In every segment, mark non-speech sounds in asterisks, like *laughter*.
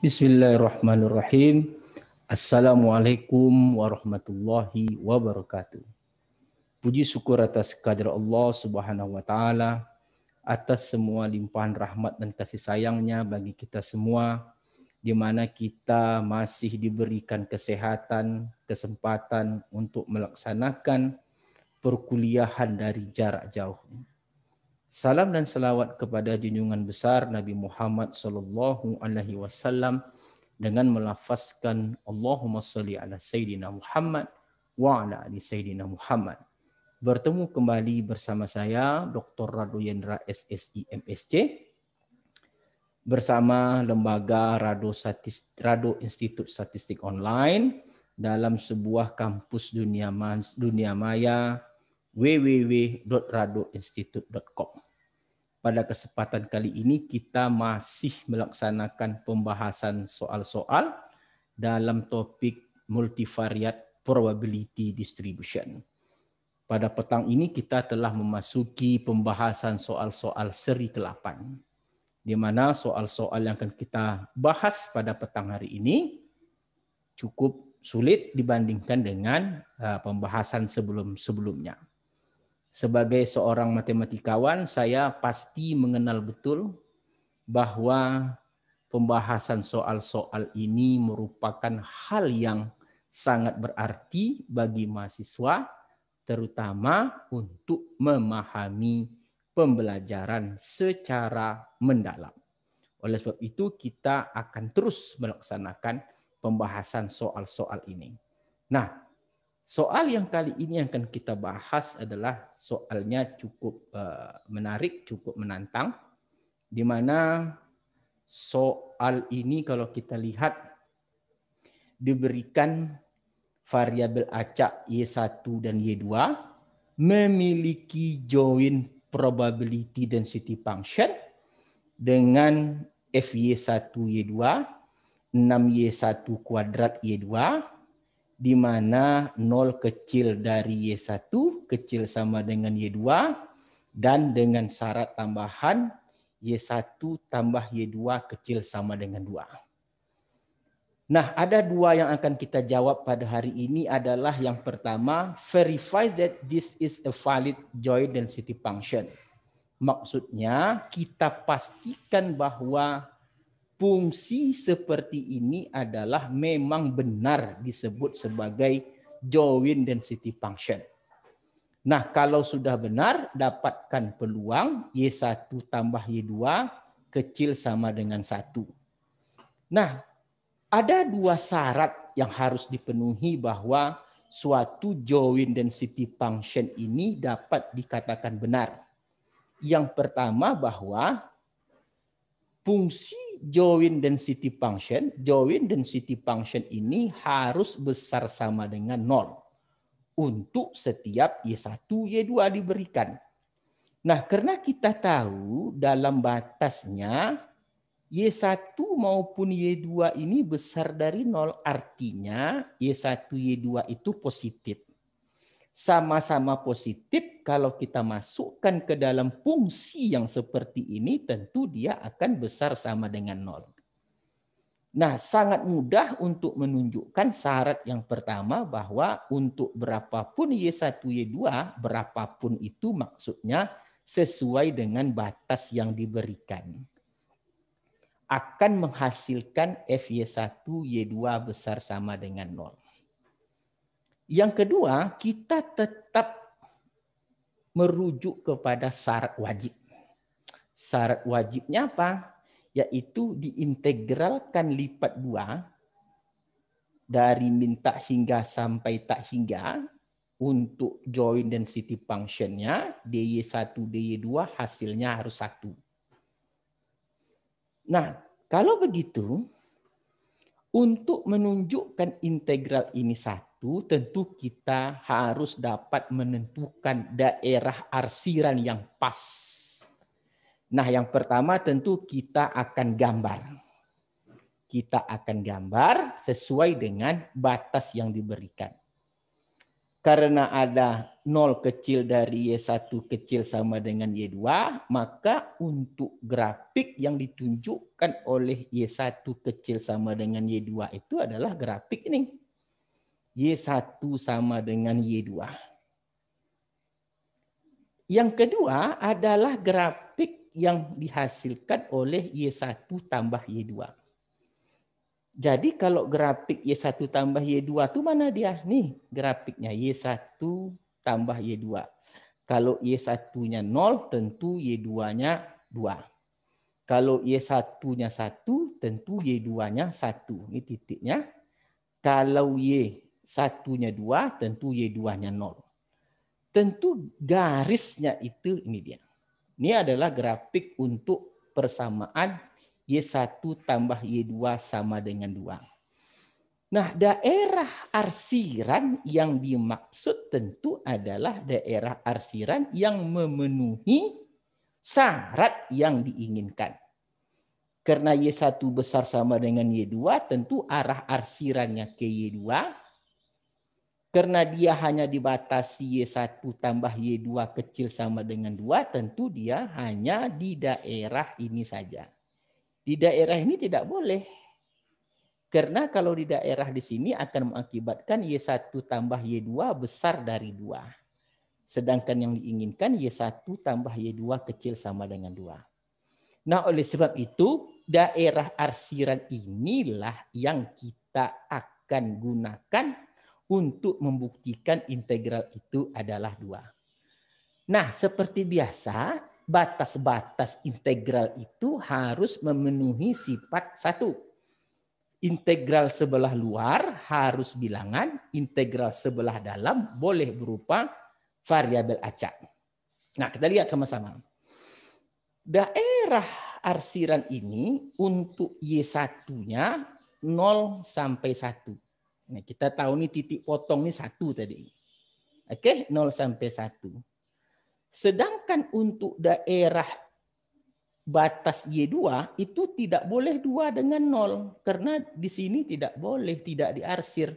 Bismillahirrahmanirrahim. Assalamualaikum warahmatullahi wabarakatuh. Puji syukur atas kehadirat Allah Subhanahu wa taala atas semua limpahan rahmat dan kasih sayangnya bagi kita semua di mana kita masih diberikan kesehatan, kesempatan untuk melaksanakan perkuliahan dari jarak jauh. Salam dan salawat kepada junjungan besar Nabi Muhammad sallallahu alaihi wasallam dengan melafazkan Allahumma salli ala sayyidina Muhammad wa ala ali sayyidina Muhammad. Bertemu kembali bersama saya Dr. Rado Yendra SSI MSc bersama lembaga Rado, Statist, Rado Institut Statistik Online dalam sebuah kampus dunia, dunia maya www.radoinstitute.com. Pada kesempatan kali ini kita masih melaksanakan pembahasan soal-soal dalam topik multivariate probability distribution. Pada petang ini kita telah memasuki pembahasan soal-soal seri ke-8 di mana soal-soal yang akan kita bahas pada petang hari ini cukup sulit dibandingkan dengan uh, pembahasan sebelum-sebelumnya. Sebagai seorang matematikawan, saya pasti mengenal betul bahwa pembahasan soal-soal ini merupakan hal yang sangat berarti bagi mahasiswa, terutama untuk memahami pembelajaran secara mendalam. Oleh sebab itu, kita akan terus melaksanakan pembahasan soal-soal ini. Nah, Soal yang kali ini yang akan kita bahas adalah soalnya cukup uh, menarik, cukup menantang, di mana soal ini kalau kita lihat diberikan variabel acak Y1 dan Y2 memiliki join probability density function dengan FY1 Y2, 6Y1 kuadrat Y2, di mana 0 kecil dari Y1 kecil sama dengan Y2 dan dengan syarat tambahan Y1 tambah Y2 kecil sama dengan 2. Nah, ada dua yang akan kita jawab pada hari ini adalah yang pertama, verify that this is a valid joint density function. Maksudnya, kita pastikan bahwa fungsi seperti ini adalah memang benar disebut sebagai joint density function. Nah, kalau sudah benar, dapatkan peluang Y1 tambah Y2 kecil sama dengan 1. Nah, ada dua syarat yang harus dipenuhi bahwa suatu joint density function ini dapat dikatakan benar. Yang pertama bahwa fungsi join density function, join density function ini harus besar sama dengan nol untuk setiap Y1, Y2 diberikan. Nah, karena kita tahu dalam batasnya Y1 maupun Y2 ini besar dari nol, artinya Y1, Y2 itu positif sama-sama positif kalau kita masukkan ke dalam fungsi yang seperti ini tentu dia akan besar sama dengan nol. Nah, sangat mudah untuk menunjukkan syarat yang pertama bahwa untuk berapapun Y1, Y2, berapapun itu maksudnya sesuai dengan batas yang diberikan. Akan menghasilkan FY1, Y2 besar sama dengan nol. Yang kedua, kita tetap merujuk kepada syarat wajib. Syarat wajibnya apa? Yaitu diintegralkan lipat dua dari minta hingga sampai tak hingga untuk join density functionnya dy1 dy2 hasilnya harus satu. Nah, kalau begitu, untuk menunjukkan integral ini satu, itu tentu kita harus dapat menentukan daerah arsiran yang pas. Nah, yang pertama tentu kita akan gambar. Kita akan gambar sesuai dengan batas yang diberikan. karena ada 0 kecil dari Y1 kecil sama dengan Y2, maka untuk grafik yang ditunjukkan oleh Y1 kecil sama dengan Y2 itu adalah grafik ini. Y1 sama dengan Y2. Yang kedua adalah grafik yang dihasilkan oleh Y1 tambah Y2. Jadi kalau grafik Y1 tambah Y2 itu mana dia? Nih grafiknya Y1 tambah Y2. Kalau Y1-nya 0 tentu Y2-nya 2. Kalau Y1-nya 1 tentu Y2-nya 1. Ini titiknya. Kalau Y1-nya 2 tentu Y2-nya 0. Tentu garisnya itu ini dia. Ini adalah grafik untuk persamaan Y1 tambah Y2 sama dengan 2. Nah, daerah arsiran yang dimaksud tentu adalah daerah arsiran yang memenuhi syarat yang diinginkan. Karena Y1 besar sama dengan Y2, tentu arah arsirannya ke Y2. Karena dia hanya dibatasi Y1 tambah Y2 kecil sama dengan 2, tentu dia hanya di daerah ini saja. Di daerah ini tidak boleh. Karena kalau di daerah di sini akan mengakibatkan Y1 tambah Y2 besar dari 2. Sedangkan yang diinginkan Y1 tambah Y2 kecil sama dengan 2. Nah oleh sebab itu daerah arsiran inilah yang kita akan gunakan untuk membuktikan integral itu adalah dua. Nah, seperti biasa, batas-batas integral itu harus memenuhi sifat satu. Integral sebelah luar harus bilangan, integral sebelah dalam boleh berupa variabel acak. Nah, kita lihat sama-sama. Daerah arsiran ini untuk Y1-nya 0 sampai 1. Nah, kita tahu nih titik potong ini 1 tadi. Oke, 0 sampai 1. Sedangkan untuk daerah batas Y2 itu tidak boleh dua dengan nol karena di sini tidak boleh tidak diarsir.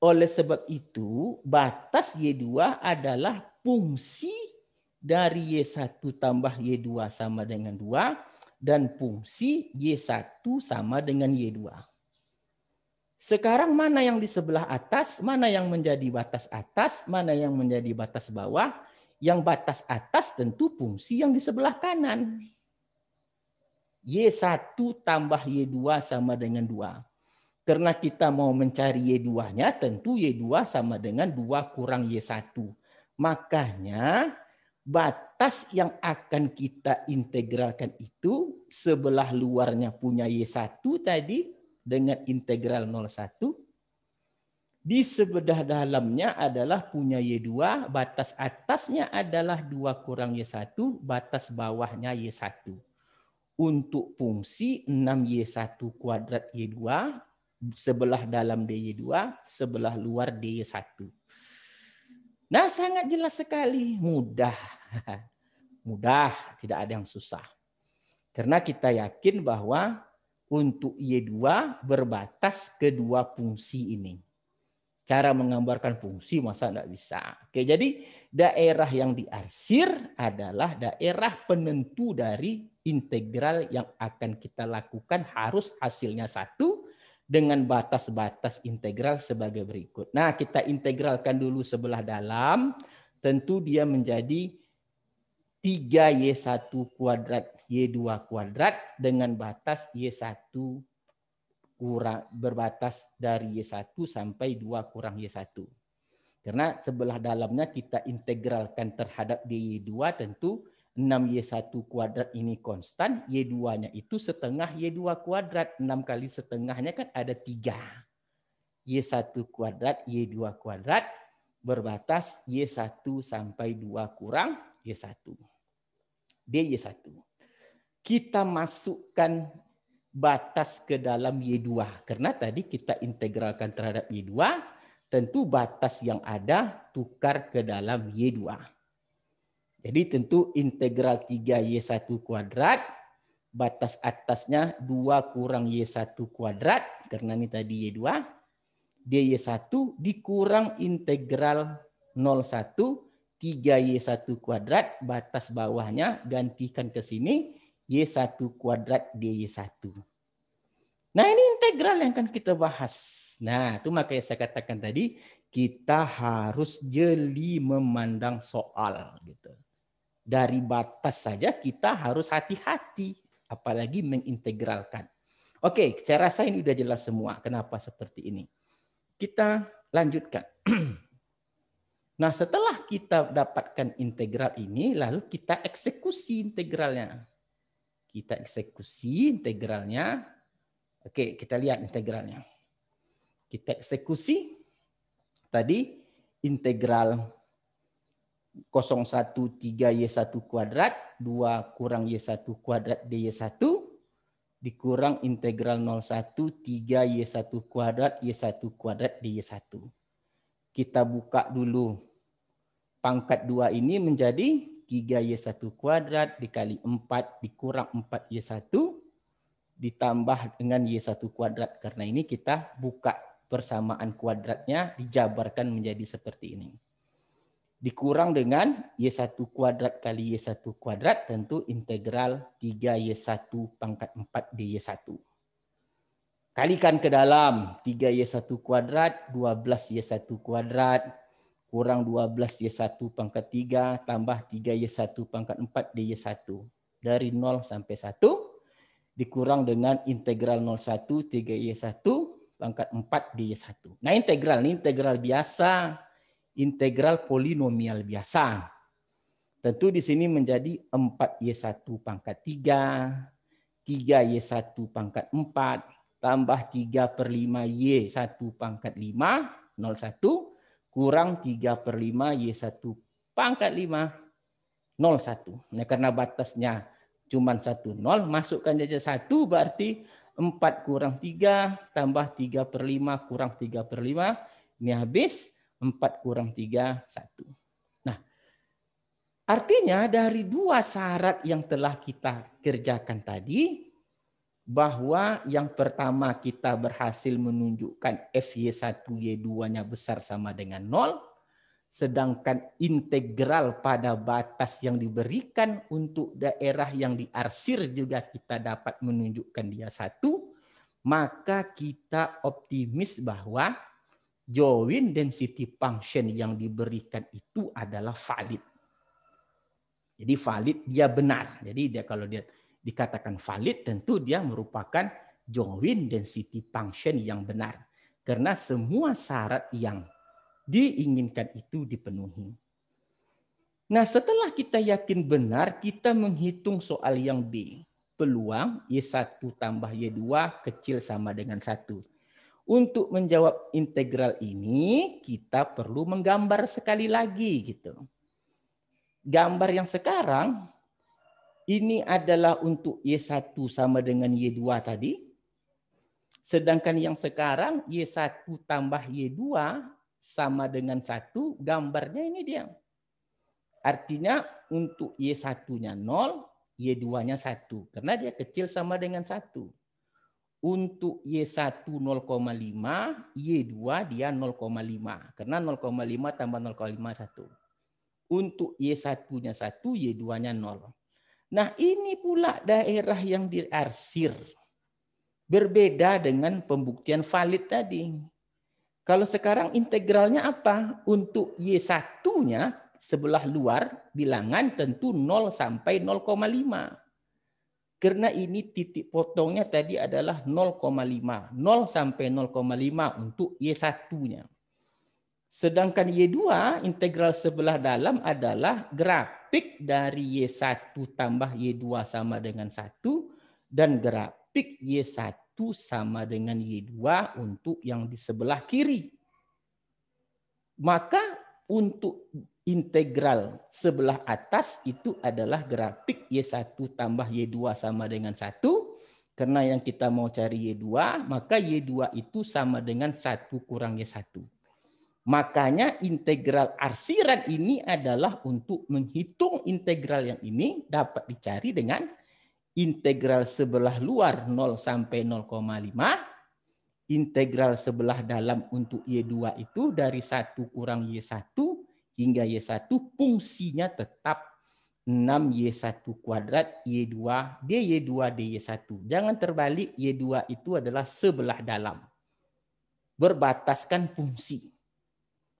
Oleh sebab itu batas Y2 adalah fungsi dari Y1 tambah Y2 sama dengan 2 dan fungsi Y1 sama dengan Y2. Sekarang mana yang di sebelah atas, mana yang menjadi batas atas, mana yang menjadi batas bawah, yang batas atas tentu fungsi yang di sebelah kanan. Y1 tambah Y2 sama dengan 2. Karena kita mau mencari Y2-nya, tentu Y2 sama dengan 2 kurang Y1. Makanya batas yang akan kita integralkan itu sebelah luarnya punya Y1 tadi dengan integral 01 di sebelah dalamnya adalah punya Y2, batas atasnya adalah 2 kurang Y1, batas bawahnya Y1. Untuk fungsi 6Y1 kuadrat Y2, sebelah dalam DY2, sebelah luar DY1. Nah, sangat jelas sekali, mudah. *laughs* mudah, tidak ada yang susah. Karena kita yakin bahwa untuk Y2 berbatas kedua fungsi ini cara menggambarkan fungsi masa tidak bisa. Oke, jadi daerah yang diarsir adalah daerah penentu dari integral yang akan kita lakukan harus hasilnya satu dengan batas-batas integral sebagai berikut. Nah, kita integralkan dulu sebelah dalam, tentu dia menjadi 3Y1 kuadrat Y2 kuadrat dengan batas Y1 kurang berbatas dari Y1 sampai 2 kurang Y1. Karena sebelah dalamnya kita integralkan terhadap dy2 tentu 6Y1 kuadrat ini konstan, Y2-nya itu setengah Y2 kuadrat. 6 kali setengahnya kan ada 3. Y1 kuadrat, Y2 kuadrat berbatas Y1 sampai 2 kurang Y1. Dy1. Kita masukkan batas ke dalam Y2. Karena tadi kita integralkan terhadap Y2, tentu batas yang ada tukar ke dalam Y2. Jadi tentu integral 3Y1 kuadrat, batas atasnya 2 kurang Y1 kuadrat, karena ini tadi Y2, dy1 dikurang integral 01 3y1 kuadrat batas bawahnya gantikan ke sini y1 kuadrat dy1. Nah ini integral yang akan kita bahas. Nah itu makanya saya katakan tadi kita harus jeli memandang soal gitu. Dari batas saja kita harus hati-hati apalagi mengintegralkan. Oke, saya rasa ini sudah jelas semua kenapa seperti ini. Kita lanjutkan. *clears throat* Nah, setelah kita dapatkan integral ini, lalu kita eksekusi integralnya. Kita eksekusi integralnya Oke, kita lihat integralnya. Kita eksekusi. Tadi integral 013Y1 kuadrat, 2 kurang Y1 kuadrat dy1, dikurang integral 01 3Y1 kuadrat Y1 kuadrat dy1. Kita buka dulu pangkat 2 ini menjadi 3Y1 kuadrat dikali 4 dikurang 4Y1 ditambah dengan Y1 kuadrat. Karena ini kita buka persamaan kuadratnya dijabarkan menjadi seperti ini. Dikurang dengan Y1 kuadrat kali Y1 kuadrat tentu integral 3Y1 pangkat 4 dy1. Kalikan ke dalam 3Y1 kuadrat, 12Y1 kuadrat, kurang 12Y1 pangkat 3, tambah 3Y1 pangkat 4 dy1. Dari 0 sampai 1, dikurang dengan integral 01 3y1 pangkat 4 dy1. Nah, integral ini integral biasa, integral polinomial biasa. Tentu di sini menjadi 4y1 pangkat 3, 3y1 pangkat 4, tambah 3 per 5y1 pangkat 5, 01, kurang 3 per 5 y1 pangkat 5, 01. Nah, karena batasnya cuma satu nol, masukkan saja satu berarti empat kurang tiga tambah tiga per lima kurang tiga per lima ini habis empat kurang tiga satu. Nah, artinya dari dua syarat yang telah kita kerjakan tadi, bahwa yang pertama kita berhasil menunjukkan FY1Y2-nya besar sama dengan nol, Sedangkan integral pada batas yang diberikan untuk daerah yang diarsir juga kita dapat menunjukkan dia satu, maka kita optimis bahwa join density function yang diberikan itu adalah valid. Jadi valid dia benar. Jadi dia kalau dia dikatakan valid tentu dia merupakan join density function yang benar. Karena semua syarat yang diinginkan itu dipenuhi. Nah, setelah kita yakin benar, kita menghitung soal yang B. Peluang Y1 tambah Y2 kecil sama dengan 1. Untuk menjawab integral ini, kita perlu menggambar sekali lagi gitu. Gambar yang sekarang ini adalah untuk Y1 sama dengan Y2 tadi. Sedangkan yang sekarang Y1 tambah Y2 sama dengan satu, gambarnya ini dia. Artinya untuk Y1-nya 0, Y2-nya 1. Karena dia kecil sama dengan 1. Untuk Y1 0,5, Y2 dia 0,5. Karena 0,5 tambah 0,5 1. Untuk Y1-nya 1, Y2-nya 0. Nah ini pula daerah yang diarsir. Berbeda dengan pembuktian valid tadi. Kalau sekarang integralnya apa? Untuk Y1-nya sebelah luar bilangan tentu 0 sampai 0,5. Karena ini titik potongnya tadi adalah 0,5. 0 sampai 0,5 untuk Y1-nya. Sedangkan Y2 integral sebelah dalam adalah grafik dari Y1 tambah Y2 sama dengan 1 dan grafik Y1 sama dengan Y2 untuk yang di sebelah kiri. Maka untuk integral sebelah atas itu adalah grafik Y1 tambah Y2 sama dengan 1. Karena yang kita mau cari Y2, maka Y2 itu sama dengan 1 kurang Y1. Makanya integral arsiran ini adalah untuk menghitung integral yang ini dapat dicari dengan integral sebelah luar 0 sampai 0,5, integral sebelah dalam untuk Y2 itu dari 1 kurang Y1 hingga Y1 fungsinya tetap 6Y1 kuadrat Y2 DY2 DY1. Jangan terbalik Y2 itu adalah sebelah dalam. Berbataskan fungsi.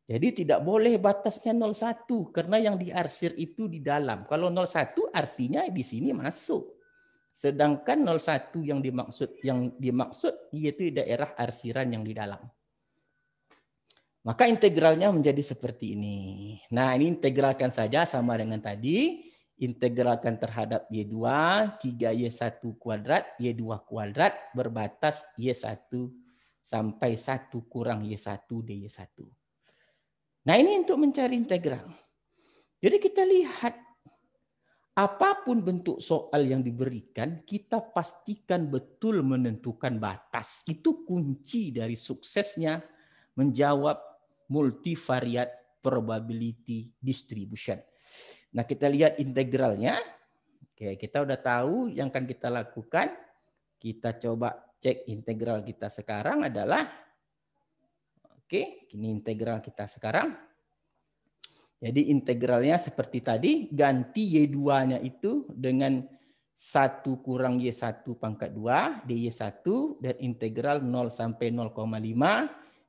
Jadi tidak boleh batasnya 01 karena yang diarsir itu di dalam. Kalau 01 artinya di sini masuk. Sedangkan 01 yang dimaksud yang dimaksud yaitu daerah arsiran yang di dalam. Maka integralnya menjadi seperti ini. Nah, ini integralkan saja sama dengan tadi. Integralkan terhadap Y2, 3Y1 kuadrat, Y2 kuadrat berbatas Y1 sampai 1 kurang Y1 DY1. Nah, ini untuk mencari integral. Jadi kita lihat apa pun bentuk soal yang diberikan, kita pastikan betul menentukan batas. Itu kunci dari suksesnya menjawab multivariate probability distribution. Nah, kita lihat integralnya. Oke, kita udah tahu yang akan kita lakukan. Kita coba cek integral kita sekarang adalah Oke, ini integral kita sekarang. Jadi integralnya seperti tadi, ganti Y2-nya itu dengan 1 kurang Y1 pangkat 2, DY1, dan integral 0 sampai 0,5,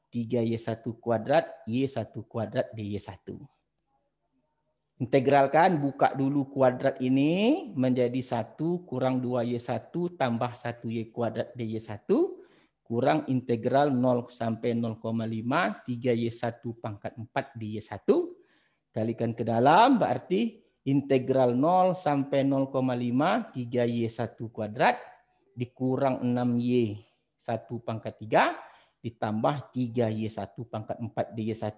3Y1 kuadrat, Y1 kuadrat, DY1. Integralkan, buka dulu kuadrat ini menjadi 1 kurang 2Y1 tambah 1Y kuadrat DY1, kurang integral 0 sampai 0,5, 3Y1 pangkat 4 DY1, Kalikan ke dalam berarti integral 0 sampai 0,5 3y1 kuadrat dikurang 6y 1 pangkat 3 ditambah 3y1 pangkat 4 dy1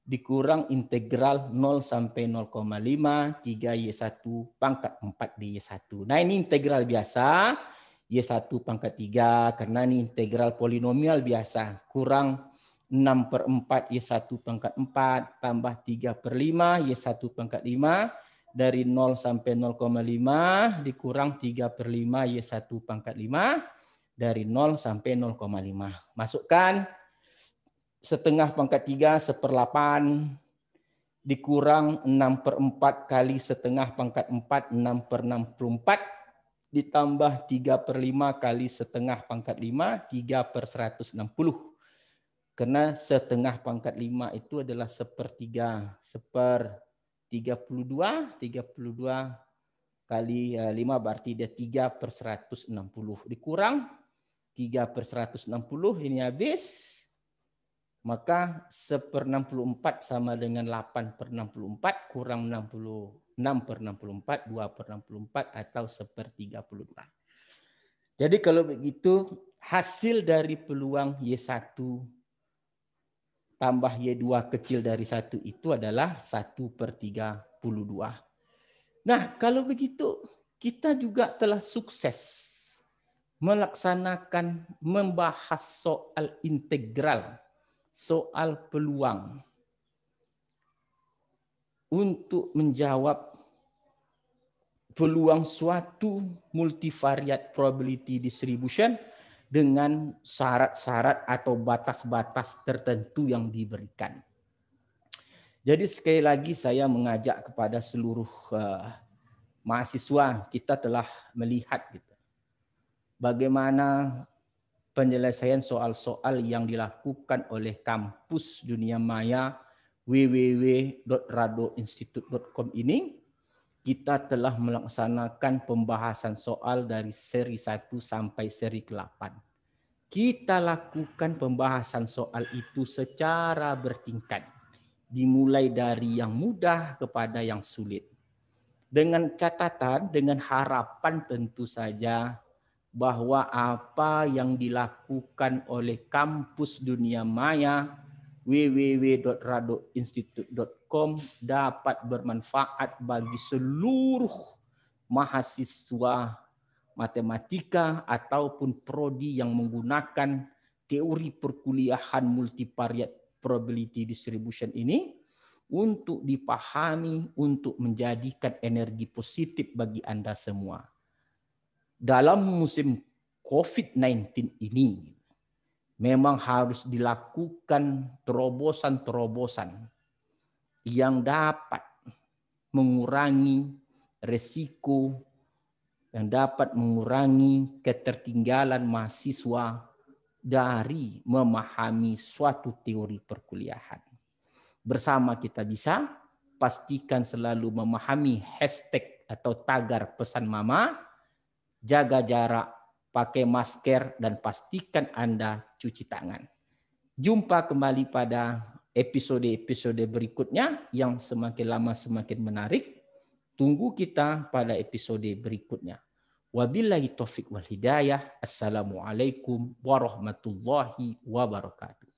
dikurang integral 0 sampai 0,5 3y1 pangkat 4 dy1. Nah ini integral biasa y1 pangkat 3 karena ini integral polinomial biasa. Kurang 6 per 4 Y1 pangkat 4 tambah 3 per 5 Y1 pangkat 5 dari 0 sampai 0,5 dikurang 3 per 5 Y1 pangkat 5 dari 0 sampai 0,5. Masukkan setengah pangkat 3 seperlapan. Dikurang 6 per 4 kali setengah pangkat 4 6 per 64 ditambah 3 per 5 kali setengah pangkat 5 3 per 160 karena setengah pangkat lima itu adalah sepertiga, seper 32, 32 kali eh, lima berarti dia 3 per 160. Dikurang 3 per 160 ini habis. Maka seper 64 sama dengan 8 per 64 kurang 60, 6 per 64, 2 per 64 atau seper 32. Jadi kalau begitu hasil dari peluang Y1 tambah Y2 kecil dari satu itu adalah 1 per 32. Nah, kalau begitu kita juga telah sukses melaksanakan membahas soal integral, soal peluang untuk menjawab peluang suatu multivariate probability distribution dengan syarat-syarat atau batas-batas tertentu yang diberikan. Jadi sekali lagi saya mengajak kepada seluruh uh, mahasiswa kita telah melihat gitu, bagaimana penyelesaian soal-soal yang dilakukan oleh kampus dunia maya www.radoinstitute.com ini kita telah melaksanakan pembahasan soal dari seri 1 sampai seri ke-8. Kita lakukan pembahasan soal itu secara bertingkat. Dimulai dari yang mudah kepada yang sulit. Dengan catatan, dengan harapan tentu saja bahwa apa yang dilakukan oleh kampus dunia maya www.radoinstitute.com dapat bermanfaat bagi seluruh mahasiswa matematika ataupun prodi yang menggunakan teori perkuliahan multivariate probability distribution ini untuk dipahami untuk menjadikan energi positif bagi Anda semua. Dalam musim COVID-19 ini memang harus dilakukan terobosan-terobosan yang dapat mengurangi resiko yang dapat mengurangi ketertinggalan mahasiswa dari memahami suatu teori perkuliahan. Bersama kita bisa pastikan selalu memahami hashtag atau tagar pesan mama, jaga jarak, pakai masker, dan pastikan Anda cuci tangan. Jumpa kembali pada episode-episode berikutnya yang semakin lama semakin menarik. Tunggu kita pada episode berikutnya. Wabillahi taufik wal hidayah. Assalamualaikum warahmatullahi wabarakatuh.